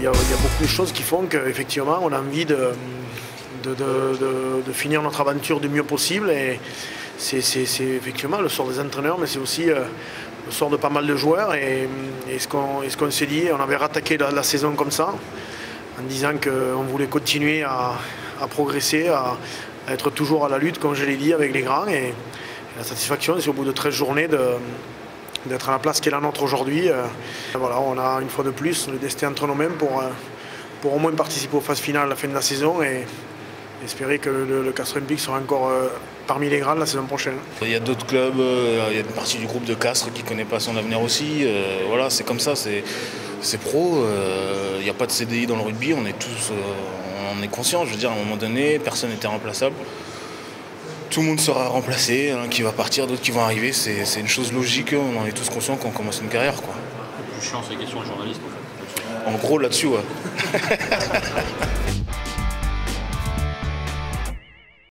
Il y, a, beaucoup de choses qui font qu'effectivement on a envie de, de, finir notre aventure du mieux possible. Et c'est effectivement le sort des entraîneurs, mais c'est aussi euh, le sort de pas mal de joueurs. Et, ce qu'on s'est dit, on avait rattaqué la, saison comme ça, en disant qu'on voulait continuer à, progresser, à, être toujours à la lutte, comme je l'ai dit, avec les grands. Et, la satisfaction, c'est au bout de 13 journées d'être à la place qui est la nôtre aujourd'hui. Euh, voilà, on a une fois de plus le destin entre nos mains pour, euh, pour au moins participer aux phases finales à la fin de la saison et espérer que le, Castres Olympique sera encore euh, parmi les grands la saison prochaine. Il y a d'autres clubs, il y a une partie du groupe de Castres qui ne connaît pas son avenir aussi. voilà, c'est comme ça, c'est pro. Il n'y a pas de CDI dans le rugby, on est tous on est conscient. Je veux dire, à un moment donné, personne n'était remplaçable tout le monde sera remplacé, un qui va partir, d'autres qui vont arriver. C'est une chose logique, on en est tous conscients quand on commence une carrière. Quoi. Le plus chiant, c'est les questions de journalistes en fait. En gros, là-dessus, ouais.